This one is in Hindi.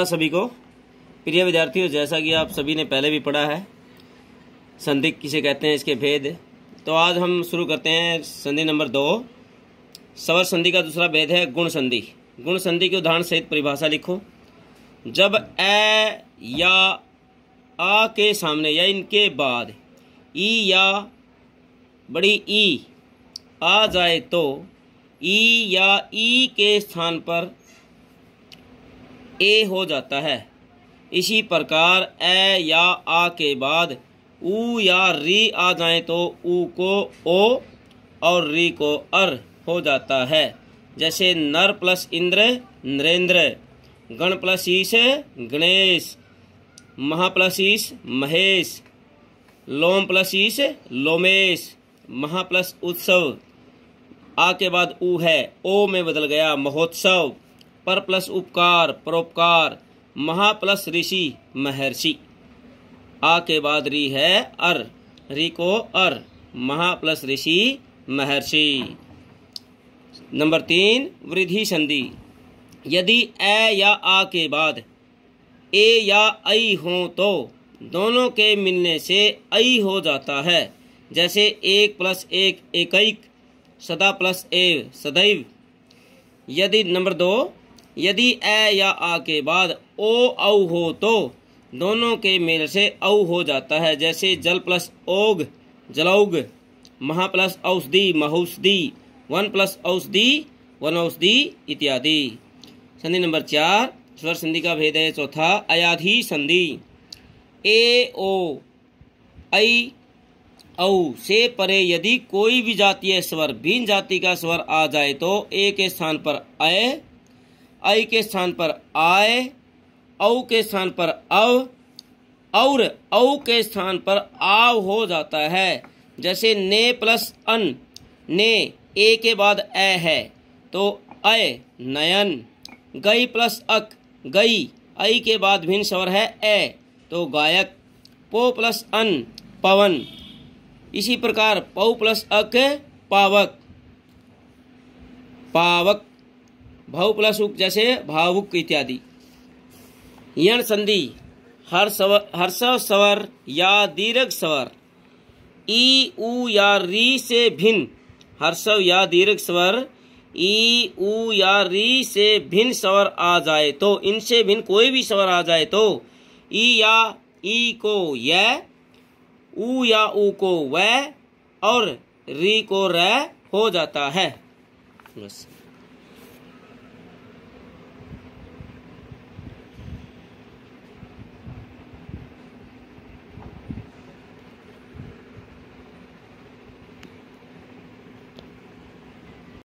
सभी को। प्रिय विद्यार्थियों, जैसा कि आप सभी ने पहले भी पढ़ा है संधि किसे कहते हैं, इसके भेद। तो आज हम शुरू करते हैं संधि नंबर दो। सवर संधि का दूसरा भेद है गुण संधि। गुण संधि के उदाहरण सहित परिभाषा लिखो। जब ए या आ के सामने, या इनके बाद, ई या बड़ी ई आ जाए तो ई या ई के स्थान पर ए हो जाता है। इसी प्रकार ए या आ के बाद ऊ या री आ जाए तो ऊ को ओ और री को अर हो जाता है। जैसे नर प्लस इंद्र, नरेंद्र। गण प्लस ईश, गणेश। महा प्लस ईश, महेश। लोम प्लस ईश, लोमेश। महा प्लस उत्सव। आ के बाद ऊ है। ओ में बदल गया महोत्सव। पर प्लस उपकार, परोपकार, महा प्लस ऋषि, महर्षि। आ के बाद री है अर, री को अर, महा प्लस ऋषि, महर्षि। नंबर तीन, वृद्धि संधि। यदि ए या आ के बाद, ए या आई हो तो दोनों के मिलने से आई हो जाता है। जैसे एक प्लस एक एकैक, सदा प्लस ए सदैव। यदि नंबर दो यदि ए या आ के बाद ओ औ हो तो दोनों के मेल से औ हो जाता है, जैसे जल प्लस ओग, जलौग, महा प्लस औषधि, महौषधि, वन प्लस औषधि, वन औषधि इत्यादि। संधि नंबर चार, स्वर संधि का भेद है। चौथा अयाधि संधि। ए, ओ आई औ से परे यदि कोई भी जातीय स्वर, भिन्न जाति का स्वर आ जाए तो ए के स्थान पर अय आई के स्थान पर आय औ के स्थान पर अव और औ के स्थान पर आव हो जाता है। जैसे ने प्लस अन, ने ए के बाद ए है तो अय नयन, गई प्लस अक, गई, आई के बाद भिन्न स्वर है ए तो गायक, पो प्लस अन, पवन। इसी प्रकार पौ प्लस अक, पावक पावक भाव प्लस उक जैसे भावुक इत्यादि। यण संधि, हर स्वर हर्ष स्वर या दीर्घ स्वर। ई, उ या री से भिन्न हर्षव या दीर्घ स्वर। ई, उ या री से भिन्न स्वर आ जाए तो इनसे भिन्न कोई भी स्वर आ जाए तो ई या ई को य, उ या उ को वह और री को र हो जाता है। बस।